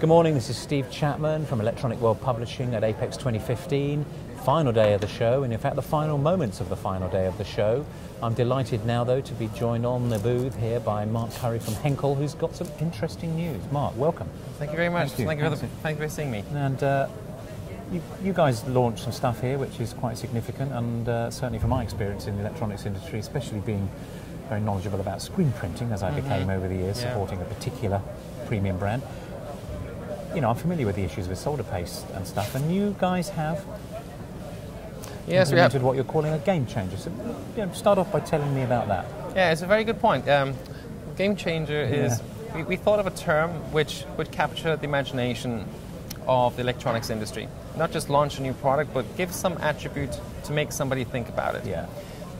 Good morning, this is Steve Chapman from Electronic World Publishing at Apex 2015. Final day of the show, and in fact, the final moments of the final day of the show. I'm delighted now, though, to be joined on the booth here by Mark Currie from Henkel, who's got some interesting news. Mark, welcome. Thank you very much. Thank you. Thank you, for, the, thank you for seeing me. And uh, you, you guys launched some stuff here, which is quite significant, and uh, certainly from my experience in the electronics industry, especially being very knowledgeable about screen printing, as I became over the years. Yeah. supporting a particular premium brand. You know, I'm familiar with the issues with solder paste and stuff, and you guys have Yes, we have. what you're calling a game changer. So, you know, start off by telling me about that. Yeah, it's a very good point. Um, game changer is. Yeah. We, we thought of a term which would capture the imagination of the electronics industry. Not just launch a new product, but give some attribute to make somebody think about it. Yeah.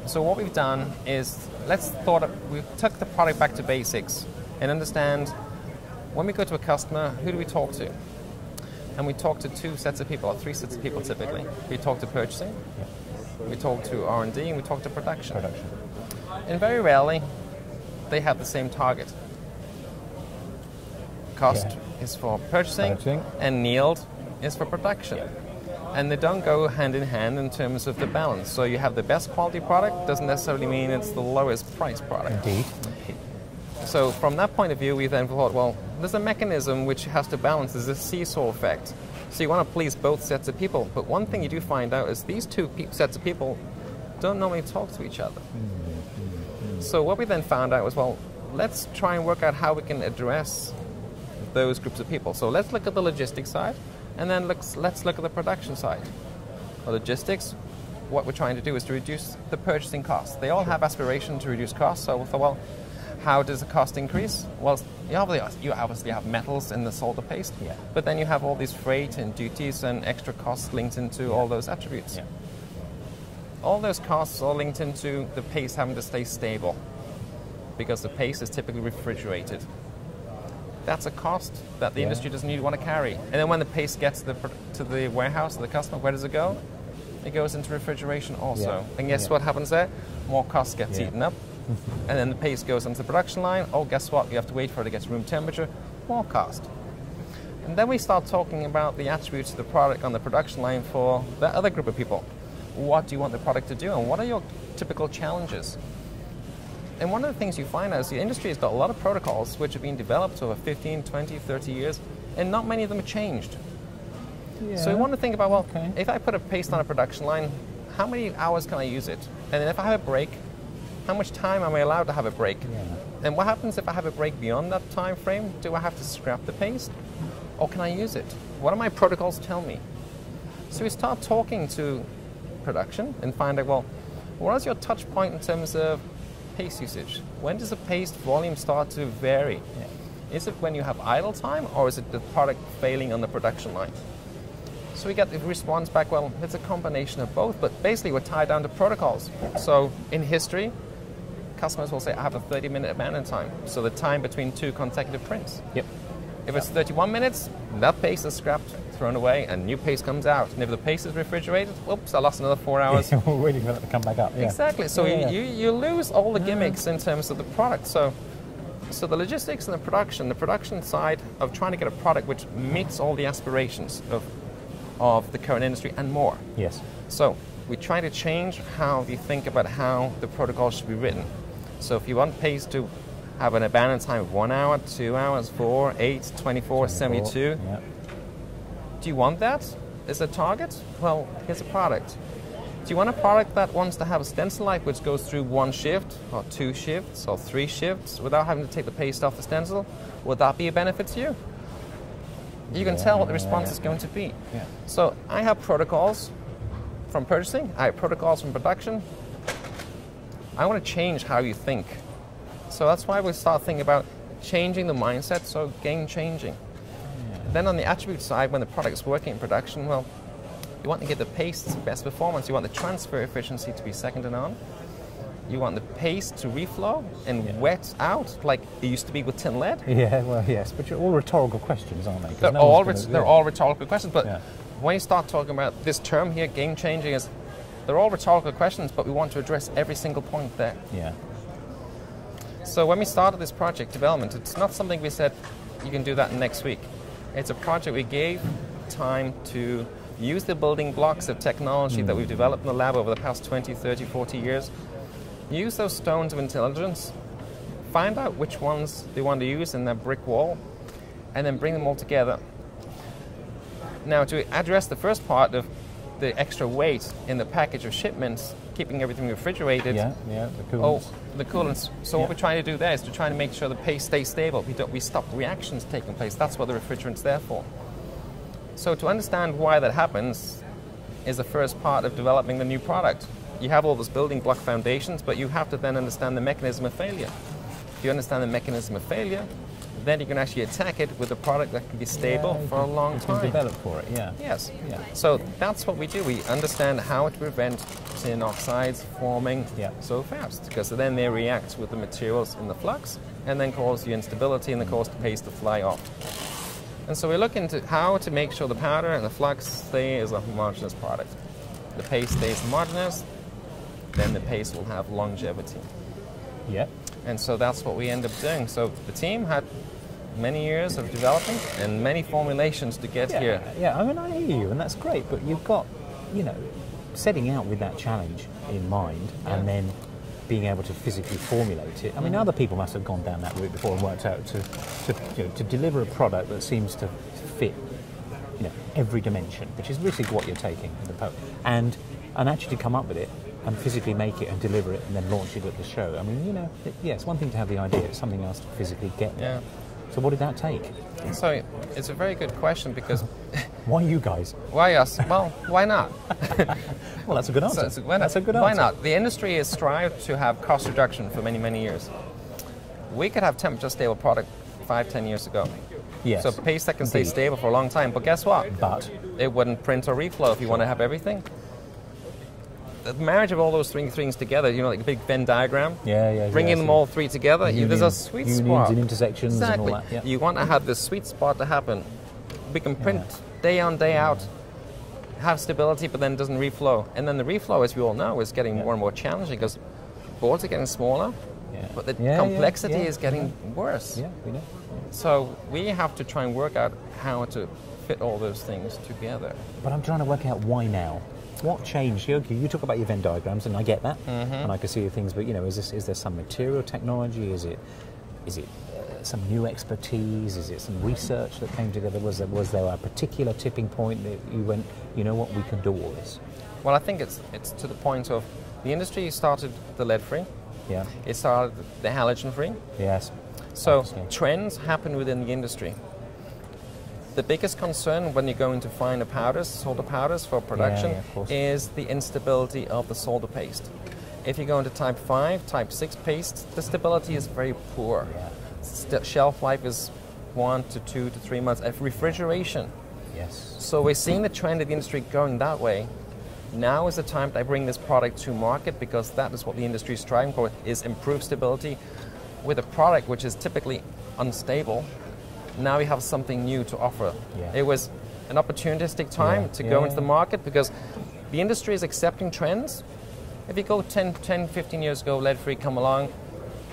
So what we've done is let's thought of, we took the product back to basics and understand when we go to a customer, who do we talk to? And we talk to two sets of people, or three sets of people typically. We talk to purchasing, we talk to R&D, and we talk to production. Production. And very rarely, they have the same target. Cost Yeah. is for purchasing, Purchasing. and yield is for production. And they don't go hand in hand in terms of the balance. So you have the best quality product, doesn't necessarily mean it's the lowest price product. Indeed. So from that point of view, we then thought, well, there's a mechanism which has to balance. There's a seesaw effect. So you want to please both sets of people. But one thing you do find out is these two sets of people don't normally talk to each other. So what we then found out was, well, let's try and work out how we can address those groups of people. So let's look at the logistics side, and then let's, let's look at the production side. The logistics, what we're trying to do is to reduce the purchasing costs. They all have aspiration to reduce costs, so we thought, well, how does the cost increase? Well, you obviously, you obviously have metals in the solder paste, Yeah. but then you have all these freight and duties and extra costs linked into all those attributes. Yeah. All those costs are linked into the paste having to stay stable because the paste is typically refrigerated. That's a cost that the Yeah. industry doesn't really want to carry. And then when the paste gets to the, to the warehouse, to the customer, where does it go? It goes into refrigeration also. Yeah. And guess Yeah. what happens there? More cost gets Yeah. eaten up. And then the paste goes onto the production line. Oh, guess what? You have to wait for it to get to room temperature. More cost. And then we start talking about the attributes of the product on the production line for the other group of people. What do you want the product to do, and what are your typical challenges? And one of the things you find is the industry has got a lot of protocols which have been developed over 15, 20, 30 years, and not many of them have changed. So we want to think about well, Okay. if I put a paste on a production line, how many hours can I use it? And then if I have a break, how much time am I allowed to have a break? Yeah. And what happens if I have a break beyond that time frame? Do I have to scrap the paste? Or can I use it? What do my protocols tell me? So we start talking to production and find out, well, what is your touch point in terms of paste usage? When does the paste volume start to vary? Is it when you have idle time or is it the product failing on the production line? So we get the response back, well, it's a combination of both, but basically we're tied down to protocols. So in history, customers will say, I have a 30 minute abandon time. So the time between two consecutive prints. Yep. If it's 31 minutes, that paste is scrapped, thrown away, and new paste comes out. And if the paste is refrigerated, oops, I lost another four hours. We're waiting for that to come back up. Yeah. Exactly. So Yeah, you, yeah. you, you lose all the gimmicks in terms of the product. So, so the logistics and the production, the production side of trying to get a product which meets all the aspirations of, of the current industry and more. Yes. So we try to change how we think about how the protocol should be written. So if you want paste to have an abandon time of one hour, two hours, four, eight, 24, 72, Yeah. do you want that as a target? Well, here's a product. Do you want a product that wants to have a stencil life which goes through one shift, or two shifts, or three shifts without having to take the paste off the stencil? Would that be a benefit to you? You can tell what the response is going to be. Yeah. So I have protocols from purchasing, I have protocols from production. I want to change how you think. So that's why we start thinking about changing the mindset, so game changing. Hmm. Then on the attribute side, when the product's working in production, well, you want to get the paste's best performance. You want the transfer efficiency to be second to none. You want the paste to reflow and wet out like it used to be with tin lead. Yeah, well, yes, but you're all rhetorical questions, aren't they? They're, no all, gonna- they're yeah. all rhetorical questions, but Yeah. when you start talking about this term here, game changing, is they're all rhetorical questions, but we want to address every single point there. Yeah. So when we started this project development, it's not something we said you can do that next week. It's a project we gave time to use the building blocks of technology that hmm. we've developed in the lab over the past 20, 30, 40 years. Use those stones of intelligence, find out which ones they want to use in that brick wall, and then bring them all together. Now, to address the first part of the extra weight in the package of shipments, keeping everything refrigerated. Yeah, yeah, the Oh, coolants. the coolants. So Yeah. what we're trying to do there is to try to make sure the paste stays stable. We, don't, we stop reactions taking place. That's what the refrigerant's there for. So to understand why that happens is the first part of developing the new product. You have all those building block foundations, but you have to then understand the mechanism of failure. If you understand the mechanism of failure, then you can actually attack it with a product that can be stable Yeah, for a long it's time. been developed for it, yeah. Yes. Yeah. So that's what we do. We understand how to prevent tin oxides forming Yeah. so fast because then they react with the materials in the flux and then cause the instability and then cause the paste to fly off. And so we look into how to make sure the powder and the flux stay as a homogeneous product. The paste stays homogeneous, then the paste will have longevity. Yeah. And so that's what we end up doing. So the team had many years of developing and many formulations to get Yeah, here. yeah, I mean, I hear you, and that's great, but you've got, you know, setting out with that challenge in mind and then being able to physically formulate it. I mean, mm. other people must have gone down that route before and worked out to, to, you know, to deliver a product that seems to fit, you know, every dimension, which is basically what you're taking, in the po- and, and actually come up with it and physically make it and deliver it and then launch it at the show. I mean, you know, it, yeah, it's one thing to have the idea, it's something else to physically get there. Yeah. So what did that take? So it's a very good question because Why you guys? why us? Well, why not? Well, that's a good answer. So- so why not? That's a good Why answer. not? The industry has strived to have cost reduction for many, many years. We could have temperature stable product five, ten years ago. Yes. So paste that can stay stable for a long time. But guess what? But It wouldn't print or reflow if you want to have everything. The marriage of all those three things together, you know, like a big Venn diagram. Yeah, yeah, Bringing yeah, them all three together, you, there's a sweet unions spot. and intersections and all exactly. that, yeah. You want to have this sweet spot to happen. We can print Yeah. day on, day out, have stability, but then it doesn't reflow. And then the reflow, as we all know, is getting more and more challenging because boards are getting smaller, but the complexity is getting worse. yeah, we know. So we have to try and work out how to fit all those things together. But I'm trying to work out why now. What changed? Okay, you talk about your Venn diagrams, and I get that, Mm-hmm. and I can see the things. But you know, is this is there some material technology? Is it is it uh, some new expertise? Is it some research that came together? Was there was there a particular tipping point that you went? You know what? We can do all this. Well, I think it's it's to the point of the industry started the lead free, Yeah. it started the halogen free. Yes. So trends happen within the industry. The biggest concern when you're going to find the powders, solder powders for production, yeah, course. is the instability of the solder paste. If you go into type 5, type 6 paste, the stability is very poor. Yeah. St- shelf life is one to two to three months of refrigeration. Yes. So we're seeing the trend of the industry going that way. Now is the time that I bring this product to market because that is what the industry is striving for: is improved stability with a product which is typically unstable. Now we have something new to offer. Yeah. It was an opportunistic time Yeah, to yeah, go into the market because the industry is accepting trends. If you go 10, 10 15 years ago, lead free come along,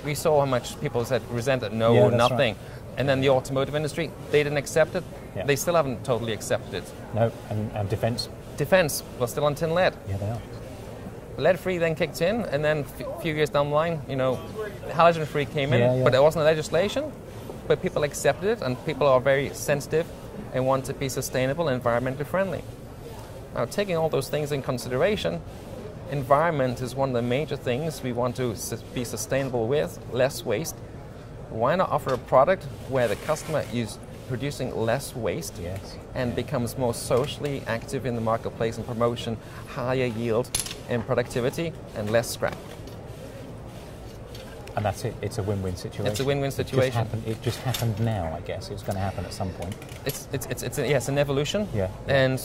we saw how much people said resented, no, nothing. And then the automotive industry, they didn't accept it. They still haven't totally accepted it. No. And, and defence. Defense was still on tin lead. Yeah, they are. Lead free then kicked in, and then a few years down the line, you know, halogen free came in, Yeah, yeah. but there wasn't legislation, but people accept it, and people are very sensitive and want to be sustainable and environmentally friendly. Now, taking all those things in consideration, environment is one of the major things we want to be sustainable with, less waste. Why not offer a product where the customer is producing less waste Yes. and becomes more socially active in the marketplace and promotion, higher yield and productivity, and less scrap. And that's it. It's a win-win situation. It's a win-win It just situation. happened, it just happened now, I guess. It's going to happen at some point. It's it's it's, it's a, yes, an evolution. Yeah. And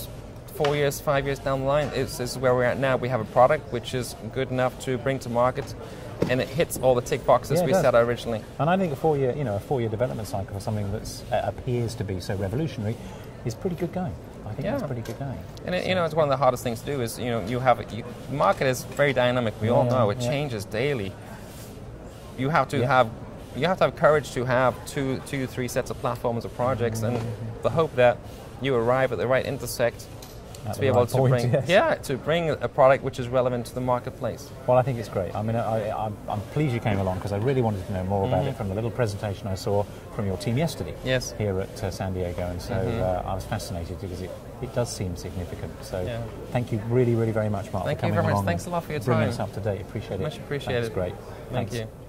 four years, five years down the line, it's, this is where we're at now. We have a product which is good enough to bring to market, and it hits all the tick boxes Yeah, we does. set out originally. And I think a four-year, you know, a four-year development cycle for something that uh, appears to be so revolutionary is pretty good going. I think that's pretty good going. And it, you know, it's one of the hardest things to do. Is you know, you have you, market is very dynamic. We all know it yeah. changes daily. You have to Yeah. have you have to have courage to have two, two, three sets of platforms or projects, and the hope that you arrive at the right intersect At to be able right to point, bring, yes. yeah, to bring a product which is relevant to the marketplace. Well, I think it's great. I mean, I, I'm pleased you came along because I really wanted to know more about it from the little presentation I saw from your team yesterday Mm-hmm. Yes. Mm-hmm. here at uh, San Diego. And so uh, I was fascinated because it, it does seem significant. So Yeah. thank you really, really very much, Mark, Thank for you very much. Thanks a lot for your time. Bringing us up to date. Appreciate it. Much appreciated. That's great. Thank Thanks. you.